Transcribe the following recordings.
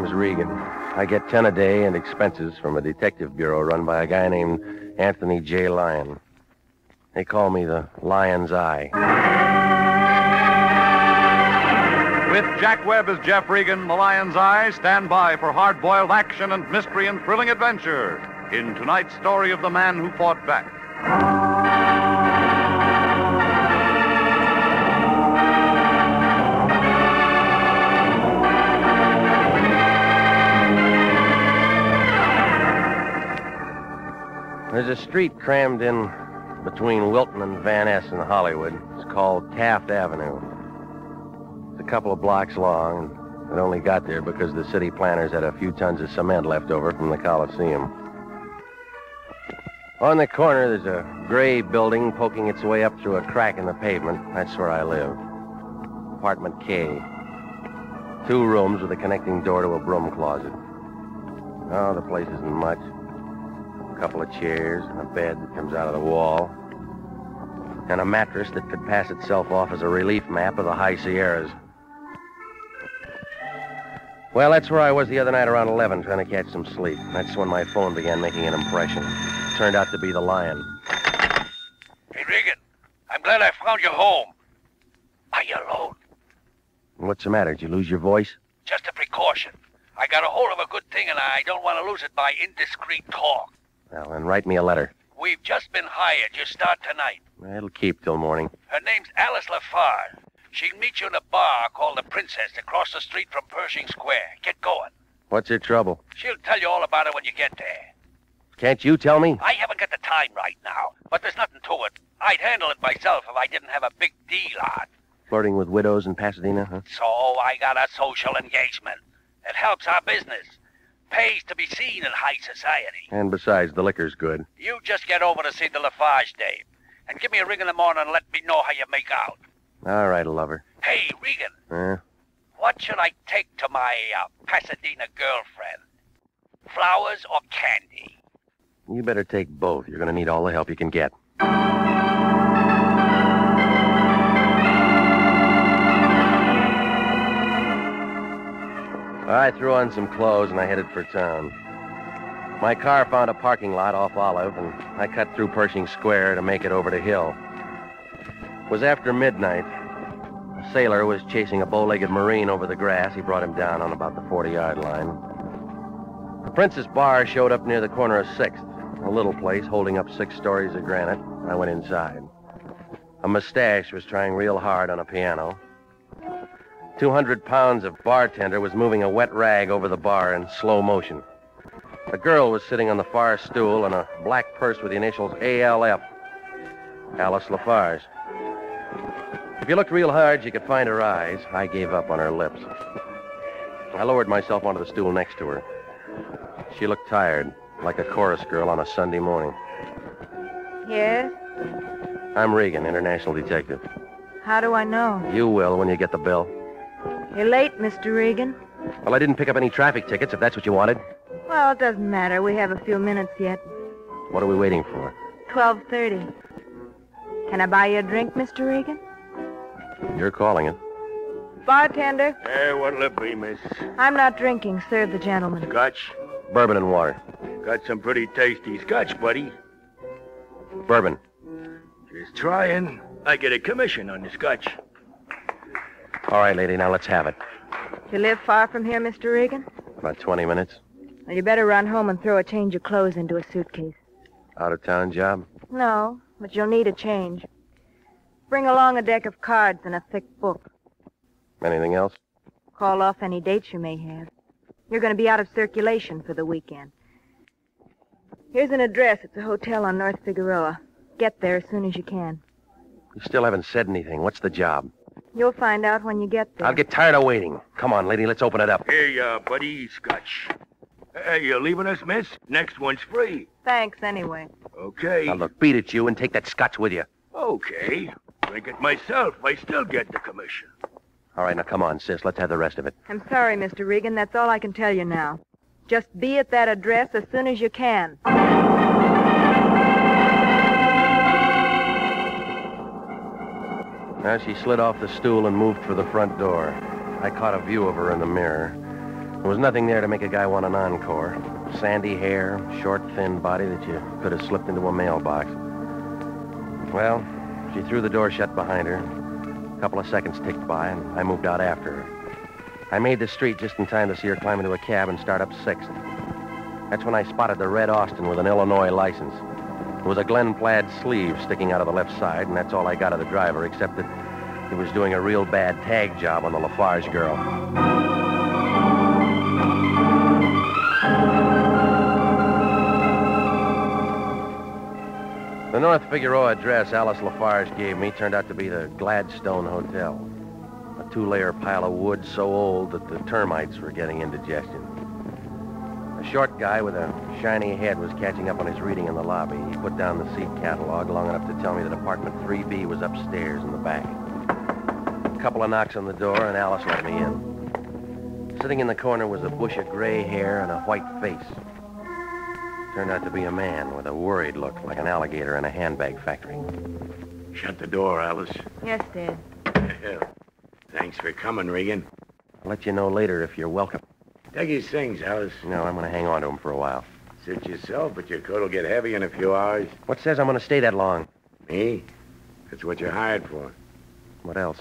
name's Regan. I get 10 a day and expenses from a detective bureau run by a guy named Anthony J. Lyon. They call me the Lion's Eye. With Jack Webb as Jeff Regan, the Lion's Eye, stand by for hard boiled action and mystery and thrilling adventure in tonight's story of the man who fought back. There's a street crammed in between Wilton and Van Ness in Hollywood. It's called Taft Avenue. It's a couple of blocks long, and it only got there because the city planners had a few tons of cement left over from the Coliseum. On the corner, there's a gray building poking its way up through a crack in the pavement. That's where I live. Apartment K. Two rooms with a connecting door to a broom closet. Oh, the place isn't much. A couple of chairs, and a bed that comes out of the wall, and a mattress that could pass itself off as a relief map of the high Sierras. Well, that's where I was the other night around 11, trying to catch some sleep. That's when my phone began making an impression. Turned out to be the lion. Hey, Regan, I'm glad I found you home. Are you alone? What's the matter? Did you lose your voice? Just a precaution. I got a hold of a good thing, and I don't want to lose it by indiscreet talk. Well, then write me a letter. We've just been hired. You start tonight. It'll keep till morning. Her name's Alice LaFarge. She'll meet you in a bar called the Princess across the street from Pershing Square. Get going. What's your trouble? She'll tell you all about it when you get there. Can't you tell me? I haven't got the time right now, but there's nothing to it. I'd handle it myself if I didn't have a big deal on. Flirting with widows in Pasadena, huh? So I got a social engagement. It helps our business. Pays to be seen in high society. And besides, the liquor's good. You just get over to see the Lafarge Dave. And give me a ring in the morning and let me know how you make out. All right, lover. Hey, Regan, Huh? what should I take to my uh, Pasadena girlfriend? Flowers or candy? You better take both. You're gonna need all the help you can get. I threw on some clothes and I headed for town. My car found a parking lot off Olive, and I cut through Pershing Square to make it over to Hill. It was after midnight. A sailor was chasing a bow-legged Marine over the grass. He brought him down on about the 40-yard line. The Princess Bar showed up near the corner of 6th, a little place holding up six stories of granite. I went inside. A mustache was trying real hard on a piano. 200 pounds of bartender was moving a wet rag over the bar in slow motion. A girl was sitting on the far stool in a black purse with the initials ALF. Alice Lafarge. If you looked real hard, you could find her eyes. I gave up on her lips. I lowered myself onto the stool next to her. She looked tired, like a chorus girl on a Sunday morning. Yes? I'm Regan, international detective. How do I know? You will when you get the bill. You're late, Mr. Regan. Well, I didn't pick up any traffic tickets, if that's what you wanted. Well, it doesn't matter. We have a few minutes yet. What are we waiting for? 12.30. Can I buy you a drink, Mr. Regan? You're calling it. Bartender, Hey, what'll it be, miss? I'm not drinking. Serve the gentleman. Scotch? Bourbon and water. Got some pretty tasty scotch, buddy. Bourbon. Just trying. I get a commission on the scotch. All right, lady, now let's have it. You live far from here, Mr. Regan? About 20 minutes. Well, you better run home and throw a change of clothes into a suitcase. Out of town job? No, but you'll need a change. Bring along a deck of cards and a thick book. Anything else? Call off any dates you may have. You're going to be out of circulation for the weekend. Here's an address. It's a hotel on North Figueroa. Get there as soon as you can. You still haven't said anything. What's the job? You'll find out when you get there. I'll get tired of waiting. Come on, lady, let's open it up. Here, uh, buddy, scotch. Hey, you leaving us, miss? Next one's free. Thanks, anyway. Okay. Now, look, beat it, you, and take that scotch with you. Okay. Drink it myself. I still get the commission. All right, now come on, sis. Let's have the rest of it. I'm sorry, Mr. Regan. That's all I can tell you now. Just be at that address as soon as you can. Now she slid off the stool and moved for the front door. I caught a view of her in the mirror. There was nothing there to make a guy want an encore. Sandy hair, short, thin body that you could have slipped into a mailbox. Well, she threw the door shut behind her. A couple of seconds ticked by, and I moved out after her. I made the street just in time to see her climb into a cab and start up Sixth. That's when I spotted the red Austin with an Illinois license. There was a Glen plaid sleeve sticking out of the left side, and that's all I got of the driver, except that he was doing a real bad tag job on the Lafarge girl. The North Figueroa address Alice Lafarge gave me turned out to be the Gladstone Hotel. A two-layer pile of wood so old that the termites were getting indigestion. A short guy with a shiny head was catching up on his reading in the lobby. He put down the seat catalog long enough to tell me that apartment 3B was upstairs in the back. A couple of knocks on the door, and Alice let me in. Sitting in the corner was a bush of gray hair and a white face. Turned out to be a man with a worried look, like an alligator in a handbag factory. Shut the door, Alice. Yes, Dad. Thanks for coming, Regan. I'll let you know later if you're welcome. Take his things, Alice. No, I'm going to hang on to him for a while. Suit yourself, but your coat will get heavy in a few hours. What says I'm going to stay that long? Me? That's what you're hired for. What else?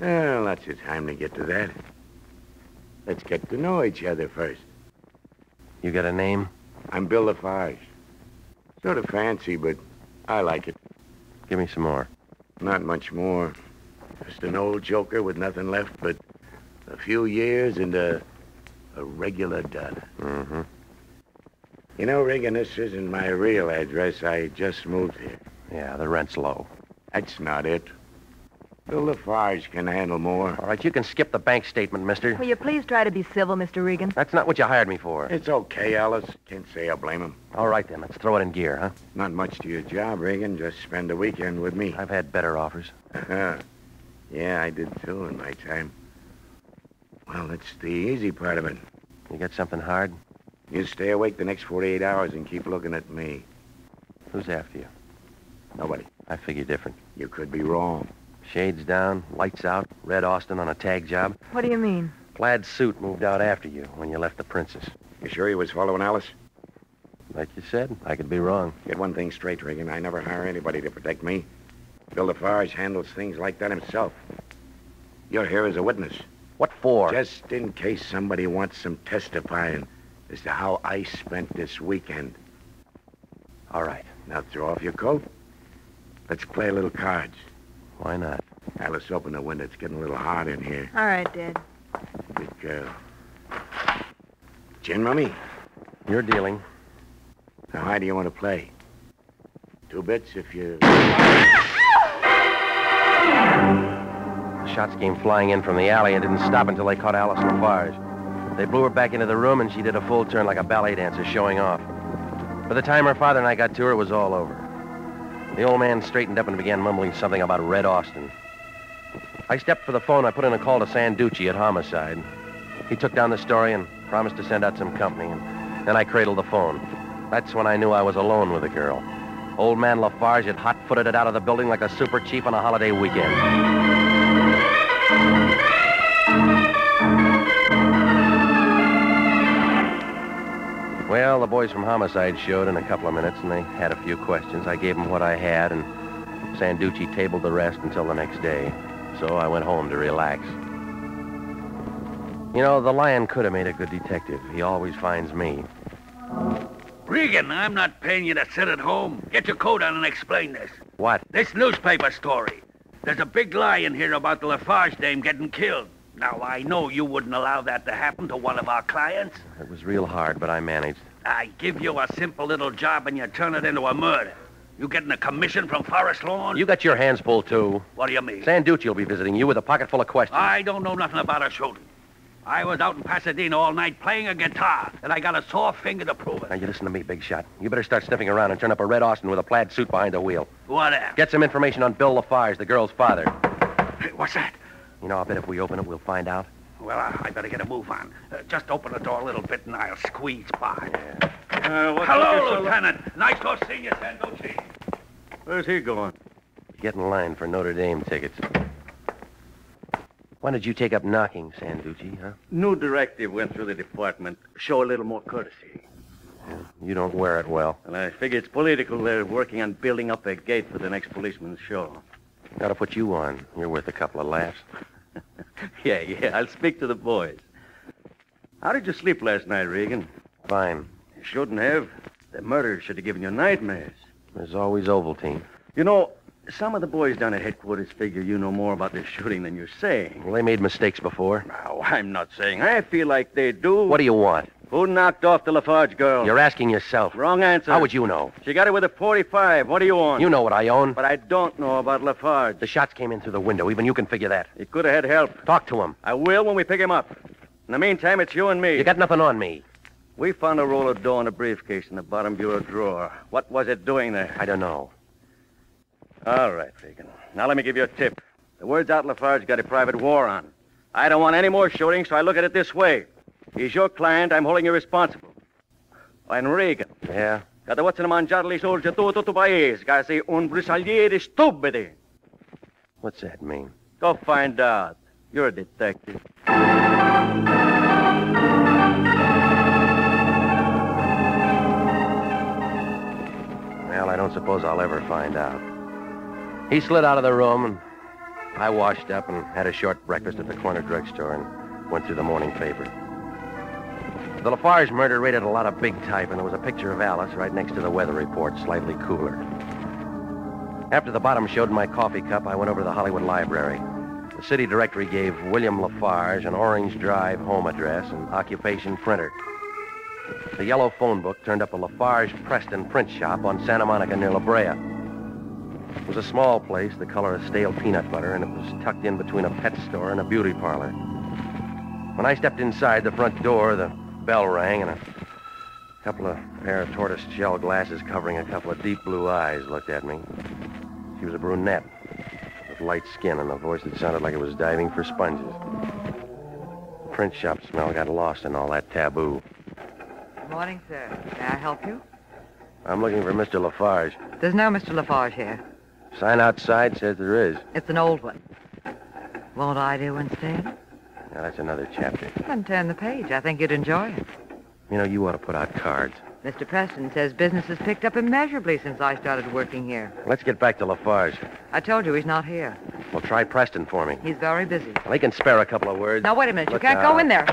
Well, lots of time to get to that. Let's get to know each other first. You got a name? I'm Bill Lafarge. Sort of fancy, but I like it. Give me some more. Not much more. Just an old joker with nothing left but a few years and a, a regular dud. Mm-hmm. You know, Regan, this isn't my real address. I just moved here. Yeah, the rent's low. That's not it. Bill Lafarge can handle more. All right, you can skip the bank statement, mister. Will you please try to be civil, Mr. Regan? That's not what you hired me for. It's okay, Alice. Can't say I blame him. All right, then. Let's throw it in gear, huh? Not much to your job, Regan. Just spend a weekend with me. I've had better offers. yeah, I did too in my time. Well, that's the easy part of it. You got something hard? You stay awake the next 48 hours and keep looking at me. Who's after you? Nobody. I figure different. You could be wrong. Shades down, lights out, Red Austin on a tag job. What do you mean? Plaid suit moved out after you when you left the Princess. You sure he was following Alice? Like you said, I could be wrong. Get one thing straight, Regan. I never hire anybody to protect me. Bill Lafarge handles things like that himself. You're here as a witness. What for? Just in case somebody wants some testifying as to how I spent this weekend. All right. Now throw off your coat. Let's play a little cards. Why not? Alice, open the window. It's getting a little hot in here. All right, Dad. Good girl. Gin rummy? You're dealing. How high do you want to play? Two bits if you... Ah! Shots came flying in from the alley and didn't stop until they caught Alice Lafarge. They blew her back into the room, and she did a full turn like a ballet dancer showing off. By the time her father and I got to her, it was all over. The old man straightened up and began mumbling something about Red Austin. I stepped for the phone. I put in a call to Sanducci at Homicide. He took down the story and promised to send out some company, and then I cradled the phone. That's when I knew I was alone with the girl. Old man Lafarge had hot-footed it out of the building like a super chief on a holiday weekend. Well, the boys from Homicide showed in a couple of minutes, and they had a few questions. I gave them what I had, and Sanducci tabled the rest until the next day. So I went home to relax. You know, the lion could have made a good detective. He always finds me. Regan, I'm not paying you to sit at home. Get your coat on and explain this. What? This newspaper story. There's a big lie in here about the Lafarge dame getting killed. Now, I know you wouldn't allow that to happen to one of our clients. It was real hard, but I managed. I give you a simple little job and you turn it into a murder. You getting a commission from Forest Lawn? You got your hands full, too. What do you mean? Sanducci will be visiting you with a pocket full of questions. I don't know nothing about a shooting. I was out in Pasadena all night playing a guitar, and I got a sore finger to prove it. Now, you listen to me, Big Shot. You better start sniffing around and turn up a Red Austin with a plaid suit behind the wheel. Whatever. Get some information on Bill Lafarge, the girl's father. Hey, what's that? You know, I bet if we open it, we'll find out. Well, I, I better get a move on. Uh, just open the door a little bit, and I'll squeeze by. Uh, Hello, Lieutenant. Nice to see you, Sanducci. Where's he going? Get in line for Notre Dame tickets. Why did you take up knocking, Sanducci, huh? New directive went through the department. Show a little more courtesy. You don't wear it well. And I figure it's political. They're working on building up a gate for the next policeman's show. Gotta put you on. You're worth a couple of laughs. Yeah, yeah, I'll speak to the boys. How did you sleep last night, Regan? Fine. You shouldn't have. The murder should have given you nightmares. There's always Ovaltine. You know, some of the boys down at headquarters figure you know more about this shooting than you're saying. Well, they made mistakes before. Now, I'm not saying I feel like they do. What do you want? Who knocked off the Lafarge girl? You're asking yourself. Wrong answer. How would you know? She got it with a 45. What do you want? You know what I own. But I don't know about Lafarge. The shots came in through the window. Even you can figure that. He could have had help. Talk to him. I will when we pick him up. In the meantime, it's you and me. You got nothing on me. We found a roll of dough in a briefcase in the bottom bureau drawer. What was it doing there? I don't know. All right, Regan. Now let me give you a tip. The word's out Lafarge got a private war on. I don't want any more shooting, so I look at it this way. He's your client. I'm holding you responsible. And Regan, Yeah? cada volta mangiare le sorge tutto tu paese, che sei un brisagliere stupido. What's that mean? Go find out. You're a detective. Well, I don't suppose I'll ever find out. He slid out of the room, and I washed up and had a short breakfast at the corner drugstore and went through the morning paper. The Lafarge murder rated a lot of big type, and there was a picture of Alice right next to the weather report, slightly cooler. After the bottom showed my coffee cup, I went over to the Hollywood Library. The city directory gave William Lafarge an Orange Drive home address and occupation printer. The yellow phone book turned up a Lafarge Preston print shop on Santa Monica near La Brea. It was a small place, the color of stale peanut butter, and it was tucked in between a pet store and a beauty parlor. When I stepped inside the front door, the bell rang, and a couple of pair of tortoise shell glasses covering a couple of deep blue eyes looked at me. She was a brunette with light skin and a voice that sounded like it was diving for sponges. The print shop smell got lost in all that Tabu. Good morning, sir. May I help you? I'm looking for Mr. Lafarge. There's no Mr. Lafarge here. Sign outside says there is. It's an old one. Won't I do instead? Now, that's another chapter. Then turn the page. I think you'd enjoy it. You know, you ought to put out cards. Mr. Preston says business has picked up immeasurably since I started working here. Let's get back to Lafarge. I told you he's not here. Well, try Preston for me. He's very busy. Well, he can spare a couple of words. Now, wait a minute. You can't out. go in there.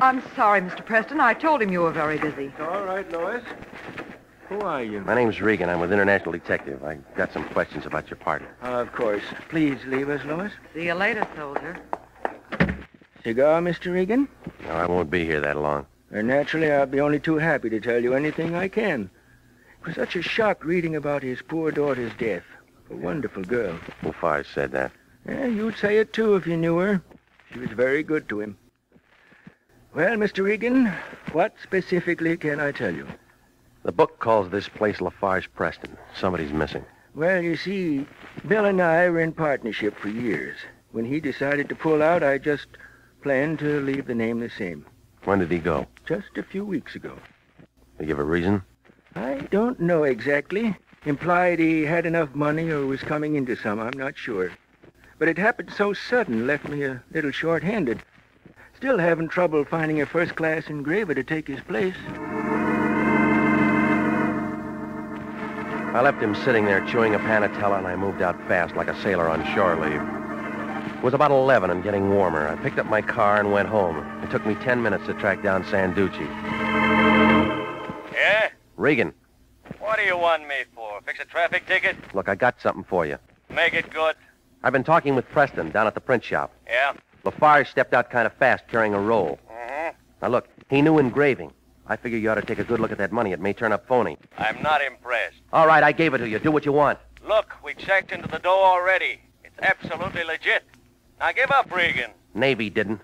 I'm sorry, Mr. Preston. I told him you were very busy. All right, Lois. Who are you? My name's Regan. I'm with International Detective. I got some questions about your partner. of course. Please leave us, Lois. See you later, soldier. Cigar, Mr. Regan? No, I won't be here that long. And naturally, I'll be only too happy to tell you anything I can. It was such a shock reading about his poor daughter's death. A wonderful girl. Lafarge said that. Yeah, you'd say it too if you knew her. She was very good to him. Well, Mr. Regan, what specifically can I tell you? The book calls this place Lafarge Preston. Somebody's missing. Well, you see, Bill and I were in partnership for years. When he decided to pull out, I just planned to leave the name the same. When did he go? Just a few weeks ago. They give a reason? I don't know exactly. Implied he had enough money or was coming into some, I'm not sure. But it happened so sudden, left me a little short-handed. Still having trouble finding a first-class engraver to take his place. I left him sitting there chewing a panatella, and I moved out fast like a sailor on shore leave. It was about 11 and getting warmer. I picked up my car and went home. It took me 10 minutes to track down Sanducci. Yeah? Regan, What do you want me for? Fix a traffic ticket? look, I got something for you. Make it good. I've been talking with Preston down at the print shop. Yeah? Lafarge stepped out kind of fast carrying a roll. Mm-hmm. Now, look, he knew engraving. I figure you ought to take a good look at that money. It may turn up phony. I'm not impressed. All right, I gave it to you. Do what you want. Look, we checked into the dough already. It's absolutely legit. Now give up, Regan. Navy didn't.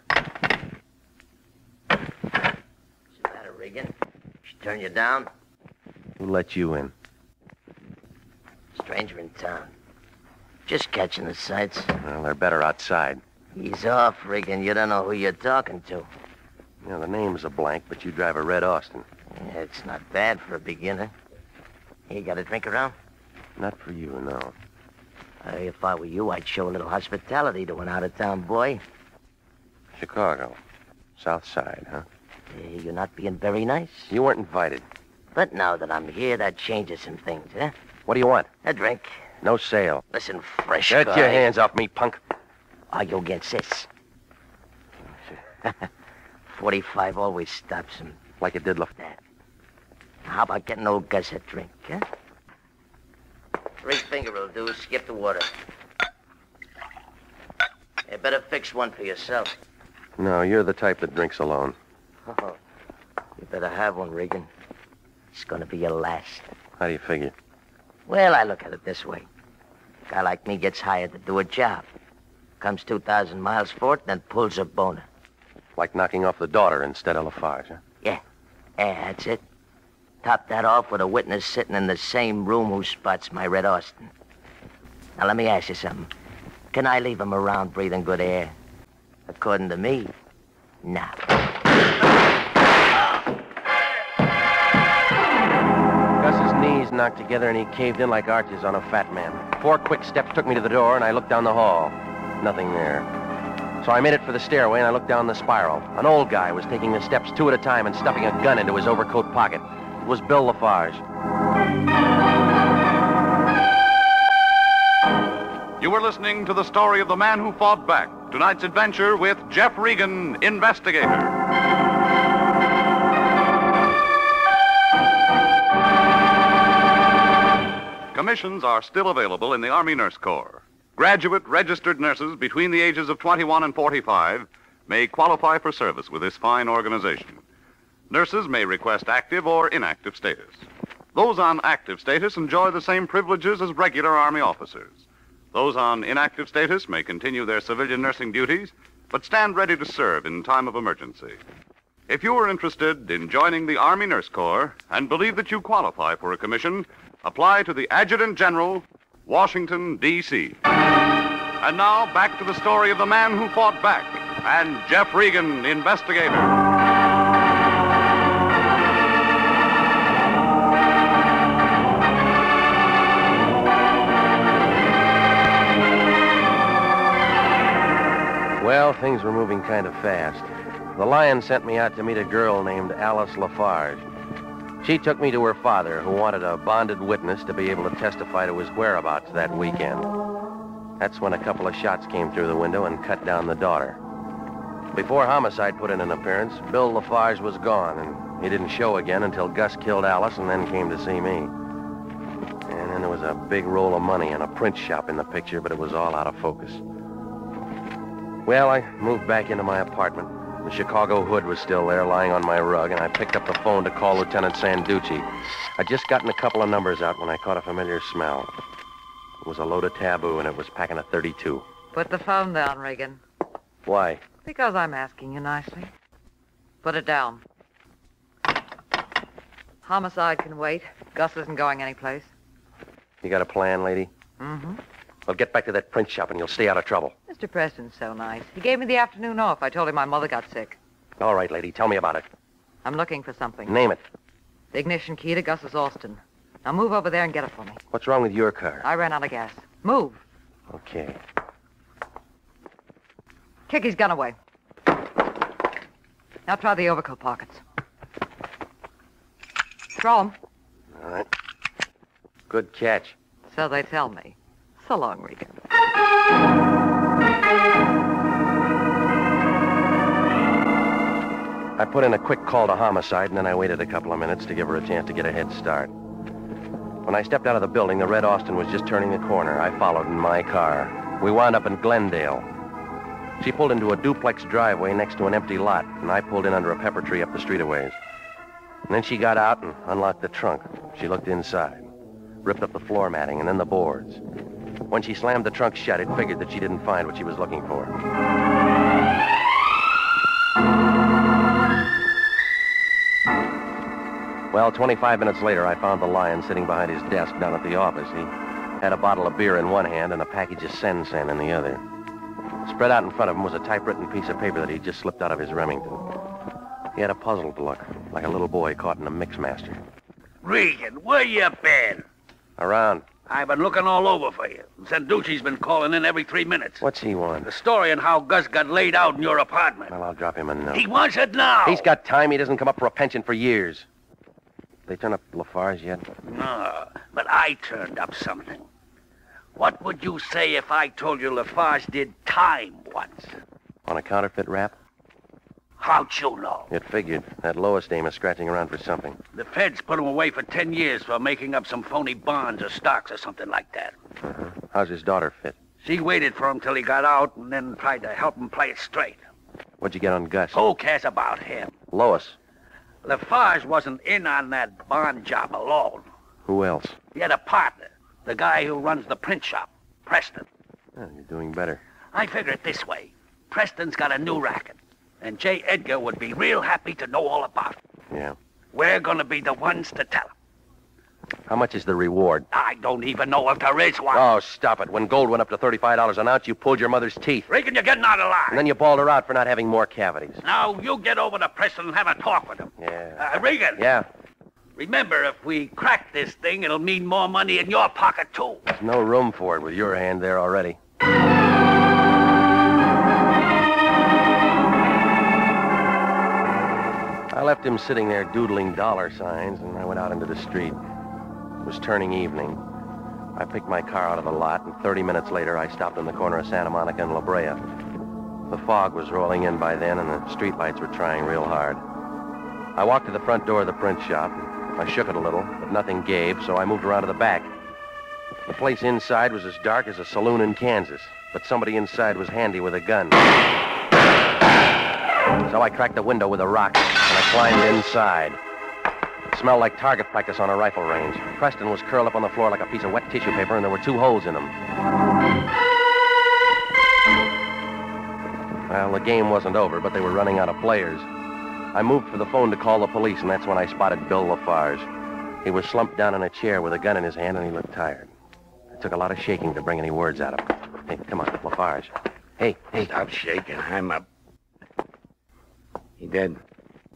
What's the matter, Regan? She turned you down? Who let you in? Stranger in town. Just catching the sights. Well, they're better outside. He's off, Regan. You don't know who you're talking to. You know, the name's a blank, but you drive a red Austin. Yeah, it's not bad for a beginner. You got a drink around? Not for you, no. Uh, if I were you, I'd show a little hospitality to an out-of-town boy. Chicago. South Side, huh? Uh, you're not being very nice. You weren't invited. But now that I'm here, that changes some things, huh? What do you want? A drink. No sale. Listen, fresh Get guy. your hands off me, punk. Are you against this? 45 always stops him. Like it did La... How about getting old Gus a drink, huh? Three finger will do. Skip the water. You better fix one for yourself. No, you're the type that drinks alone. Oh, you better have one, Regan. It's gonna be your last. How do you figure? Well, I look at it this way. A guy like me gets hired to do a job. Comes 2,000 miles for it, then pulls a boner. Like knocking off the daughter instead of Lafarge, huh? Yeah, that's it. Top that off with a witness sitting in the same room who spots my Red Austin. Now, let me ask you something. Can I leave him around breathing good air? According to me, nah. Gus's knees knocked together and he caved in like arches on a fat man. Four quick steps took me to the door and I looked down the hall. Nothing there. So I made it for the stairway and I looked down the spiral. An old guy was taking the steps two at a time and stuffing a gun into his overcoat pocket. Was Bill Lafarge. You were listening to the story of the man who fought back. Tonight's adventure with Jeff Regan, investigator. Commissions are still available in the Army Nurse Corps. Graduate registered nurses between the ages of 21 and 45 may qualify for service with this fine organization. Nurses may request active or inactive status. Those on active status enjoy the same privileges as regular Army officers. Those on inactive status may continue their civilian nursing duties, but stand ready to serve in time of emergency. If you are interested in joining the Army Nurse Corps and believe that you qualify for a commission, apply to the Adjutant General, Washington, D.C. And now, back to the story of the man who fought back and Jeff Regan, investigator. Well, things were moving kind of fast. The Lion sent me out to meet a girl named Alice Lafarge. She took me to her father, who wanted a bonded witness to be able to testify to his whereabouts that weekend. That's when a couple of shots came through the window and cut down the daughter. Before homicide put in an appearance, Bill Lafarge was gone, and he didn't show again until Gus killed Alice and then came to see me. And then there was a big roll of money and a print shop in the picture, but it was all out of focus. Well, I moved back into my apartment. The Chicago hood was still there, lying on my rug, and I picked up the phone to call Lieutenant Sanducci. I'd just gotten a couple of numbers out when I caught a familiar smell. It was a load of Tabu, and it was packing a 32. Put the phone down, Regan. Why? Because I'm asking you nicely. Put it down. Homicide can wait. Gus isn't going anyplace. You got a plan, lady? Mm-hmm. Well, get back to that print shop, and you'll stay out of trouble. Mr. Preston's so nice. He gave me the afternoon off. I told him my mother got sick. All right, lady, tell me about it. I'm looking for something. Name it. The ignition key to Gus's Austin. Now move over there and get it for me. What's wrong with your car? I ran out of gas. Move. Okay. Kick his gun away. Now try the overcoat pockets. Throw 'em. All right. Good catch. So they tell me. So long, Regan. I put in a quick call to homicide, and then I waited a couple of minutes to give her a chance to get a head start. When I stepped out of the building, the Red Austin was just turning the corner. I followed in my car. We wound up in Glendale. She pulled into a duplex driveway next to an empty lot, and I pulled in under a pepper tree up the street a ways. And then she got out and unlocked the trunk. She looked inside, ripped up the floor matting and then the boards. When she slammed the trunk shut, it figured that she didn't find what she was looking for. Well, 25 minutes later, I found the lion sitting behind his desk down at the office. He had a bottle of beer in one hand and a package of Sen Sen in the other. Spread out in front of him was a typewritten piece of paper that he'd just slipped out of his Remington. He had a puzzled look, like a little boy caught in a mixmaster. Regan, where you been? Around. I've been looking all over for you. Sanducci's been calling in every three minutes. What's he want? The story on how Gus got laid out in your apartment. Well, I'll drop him a note. He wants it now. He's got time. He doesn't come up for a pension for years. They turn up Lafarge yet? No, but I turned up something. What would you say if I told you Lafarge did time once? On a counterfeit rap? How'd you know? It figured. That Lois dame is scratching around for something. The feds put him away for ten years for making up some phony bonds or stocks or something like that. Uh-huh. How's his daughter fit? She waited for him till he got out and then tried to help him play it straight. What'd you get on Gus? Who cares about him? Lois. Lafarge wasn't in on that bond job alone. Who else? He had a partner, the guy who runs the print shop, Preston. Oh, you're doing better. I figure it this way. Preston's got a new racket, and J. Edgar would be real happy to know all about it. Yeah. We're gonna be the ones to tell him. How much is the reward? I don't even know if there is one. Oh, stop it. When gold went up to $35 an ounce, you pulled your mother's teeth. Regan, you're getting out of line. And then you bawled her out for not having more cavities. Now, you get over to Preston and have a talk with him. Yeah. Uh, Regan. Yeah. Remember, if we crack this thing, it'll mean more money in your pocket, too. There's no room for it with your hand there already. Left him sitting there doodling dollar signs, and I went out into the street. It was turning evening. I picked my car out of the lot, and 30 minutes later, I stopped on the corner of Santa Monica and La Brea. The fog was rolling in by then, and the streetlights were trying real hard. I walked to the front door of the print shop. I shook it a little, but nothing gave, so I moved around to the back. The place inside was as dark as a saloon in Kansas, but somebody inside was handy with a gun. So I cracked the window with a rock, climbed inside. It smelled like target practice on a rifle range. Preston was curled up on the floor like a piece of wet tissue paper, and there were two holes in him. Well, the game wasn't over, but they were running out of players. I moved for the phone to call the police, and that's when I spotted Bill Lafarge. He was slumped down in a chair with a gun in his hand, and he looked tired. It took a lot of shaking to bring any words out of him. Hey, come on, Lafarge. Hey, hey. Stop shaking. I'm up. He dead?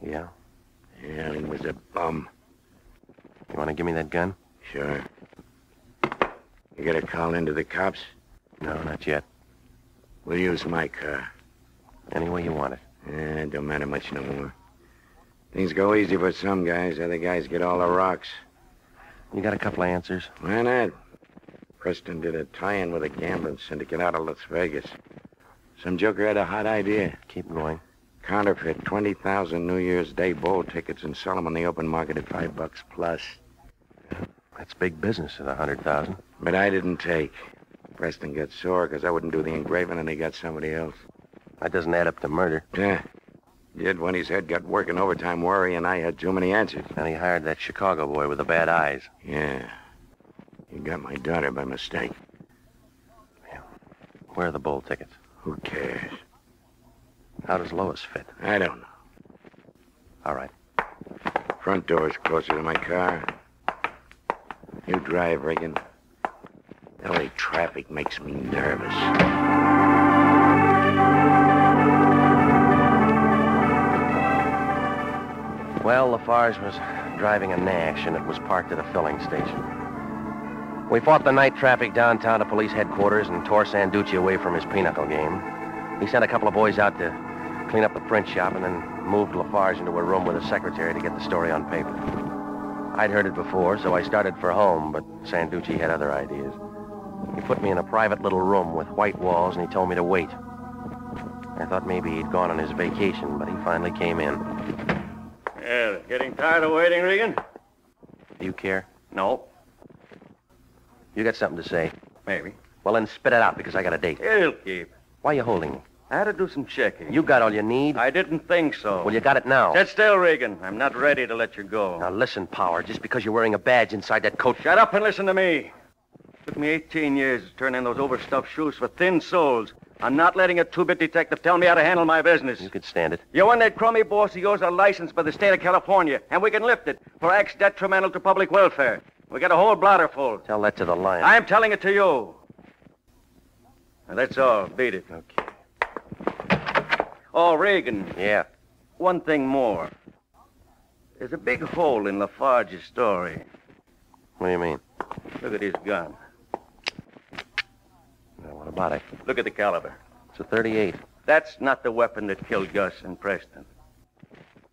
Yeah? Yeah, he was a bum. You want to give me that gun? Sure. You got a call into the cops? No, not yet. We'll use my car. Any way you want it. Eh, it don't matter much no more. Things go easy for some guys. Other guys get all the rocks. You got a couple of answers? Why not? Preston did a tie-in with a gambling syndicate out of Las Vegas. Some joker had a hot idea. Keep going. Counterfeit 20,000 New Year's Day bowl tickets and sell them on the open market at five bucks plus. That's big business at a hundred thousand. But I didn't take. Preston got sore because I wouldn't do the engraving and he got somebody else. That doesn't add up to murder. Yeah. Did when his head got working overtime worry and I had too many answers. And he hired that Chicago boy with the bad eyes. Yeah. He got my daughter by mistake. Where are the bowl tickets? Who cares? How does Lois fit? I don't know. All right. Front door's closer to my car. You drive, Regan. LA traffic makes me nervous. Well, Lafarge was driving a Nash, and it was parked at a filling station. We fought the night traffic downtown to police headquarters and tore Sanducci away from his pinochle game. He sent a couple of boys out to clean up the print shop and then moved Lafarge into a room with a secretary to get the story on paper. I'd heard it before, so I started for home, but Sanducci had other ideas. He put me in a private little room with white walls, and he told me to wait. I thought maybe he'd gone on his vacation, but he finally came in. Yeah, getting tired of waiting, Regan? Do you care? No, You got something to say? maybe. Well, then spit it out, because I got a date. It'll keep. Why are you holding me? I had to do some checking. You got all you need? I didn't think so. Well, you got it now. Sit still, Regan. I'm not ready to let you go. Now, listen, Power. Just because you're wearing a badge inside that coat... Shut up and listen to me. It Took me 18 years to turn in those overstuffed shoes for thin soles. I'm not letting a two-bit detective tell me how to handle my business. You could stand it. You and that crummy boss of yours are licensed by the state of California, and we can lift it for acts detrimental to public welfare. We got a whole blotter full. Tell that to the lion. I'm telling it to you. And that's all. Beat it. Okay. Oh, Regan, Yeah. one thing more. There's a big hole in Lafarge's story. What do you mean? Look at his gun. Now, what about it? Look at the caliber. It's a 38. That's not the weapon that killed Gus and Preston.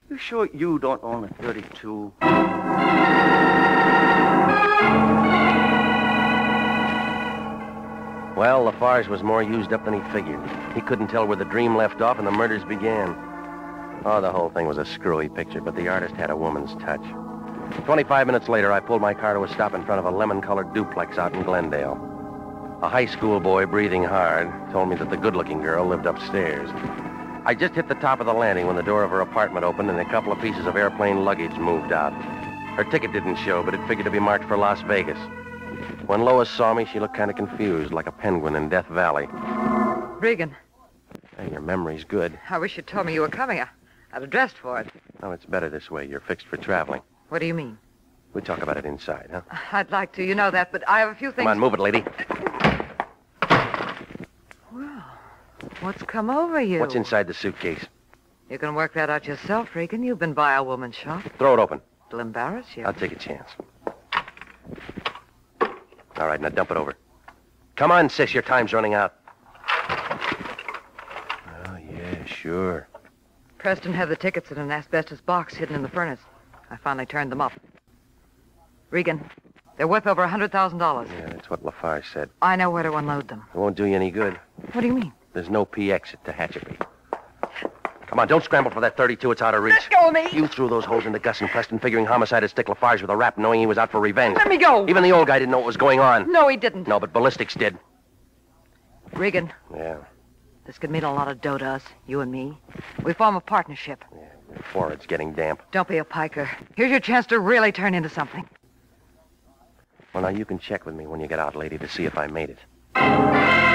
You sure you don't own a 32? Well, Lafarge was more used up than he figured. He couldn't tell where the dream left off and the murders began. Oh, the whole thing was a screwy picture, but the artist had a woman's touch. 25 minutes later, I pulled my car to a stop in front of a lemon-colored duplex out in Glendale. A high school boy, breathing hard, told me that the good-looking girl lived upstairs. I just hit the top of the landing when the door of her apartment opened and a couple of pieces of airplane luggage moved out. Her ticket didn't show, but it figured to be marked for Las Vegas. When Lois saw me, she looked kind of confused, like a penguin in Death Valley. Regan, Hey, your memory's good. I wish you'd told me you were coming. I, I'd have dressed for it. Oh, it's better this way. You're fixed for traveling. What do you mean? We talk about it inside, huh? I'd like to, you know that, but I have a few things. Come on, move it, lady. Well, what's come over you? What's inside the suitcase? You can work that out yourself, Regan. You've been by a woman's shop. Throw it open. It'll embarrass you. I'll take a chance. All right, now dump it over. Come on, sis. Your time's running out. Oh, yeah, sure. Preston had the tickets in an asbestos box hidden in the furnace. I finally turned them up. Regan, they're worth over a $100,000. Yeah, that's what Lafarge said. I know where to unload them. It won't do you any good. What do you mean? There's no PX at Tehachapi. Come on, don't scramble for that 32. It's out of reach. Let go of me! You threw those holes into Gus and Preston, figuring homicide would stick Lafarge with a rap, knowing he was out for revenge. Let me go! Even the old guy didn't know what was going on. No, he didn't. No, but ballistics did. Regan, Yeah, this could mean a lot of dough to us, you and me. We form a partnership. your forehead's getting damp. Don't be a piker. Here's your chance to really turn into something. Well, now you can check with me when you get out, lady, to see if I made it.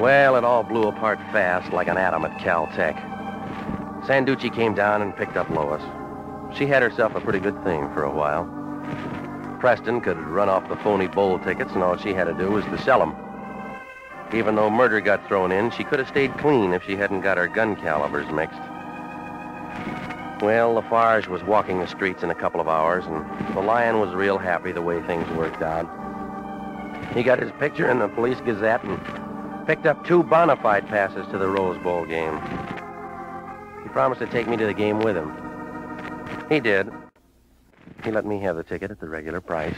Well, it all blew apart fast like an atom at Caltech. Sanducci came down and picked up Lois. She had herself a pretty good thing for a while. Preston could run off the phony bowl tickets, and all she had to do was to sell them. Even though murder got thrown in, she could have stayed clean if she hadn't got her gun calibers mixed. Well, Lafarge was walking the streets in a couple of hours, and the Lion was real happy the way things worked out. He got his picture in the Police Gazette and picked up two bona fide passes to the Rose Bowl game. He promised to take me to the game with him. He did. He let me have the ticket at the regular price.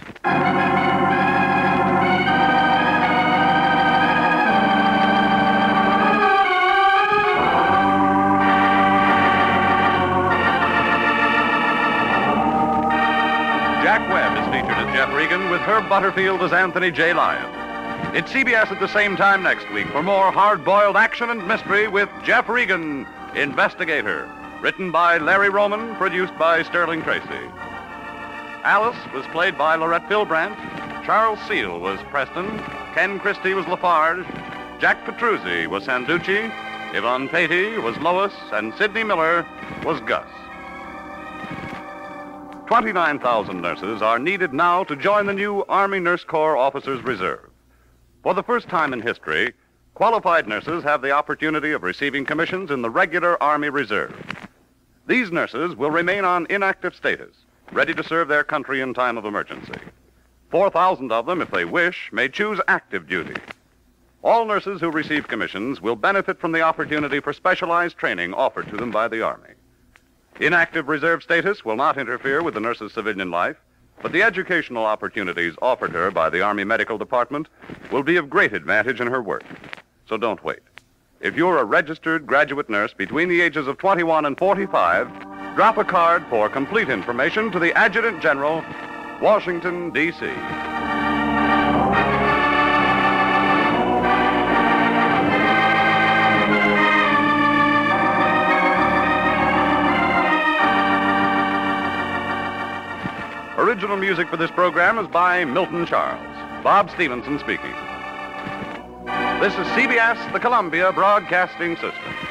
Jack Webb is featured as Jeff Regan with Herb Butterfield as Anthony J. Lyon. It's CBS at the same time next week for more hard-boiled action and mystery with Jeff Regan, Investigator. Written by Larry Roman, produced by Sterling Tracy. Alice was played by Lorette Philbrandt. Charles Seel was Preston. Ken Christy was Lafarge. Jack Petruzzi was Sanducci. Yvonne Peattie was Lois. And Sidney Miller was Gus. 29,000 nurses are needed now to join the new Army Nurse Corps Officers Reserve. For the first time in history, qualified nurses have the opportunity of receiving commissions in the regular Army Reserve. These nurses will remain on inactive status, ready to serve their country in time of emergency. 4,000 of them, if they wish, may choose active duty. All nurses who receive commissions will benefit from the opportunity for specialized training offered to them by the Army. Inactive reserve status will not interfere with the nurse's civilian life, but the educational opportunities offered her by the Army Medical Department will be of great advantage in her work. So don't wait. If you're a registered graduate nurse between the ages of 21 and 45, drop a card for complete information to the Adjutant General, Washington, D.C. Original music for this program is by Milton Charles. Bob Stevenson speaking. This is CBS, the Columbia Broadcasting System.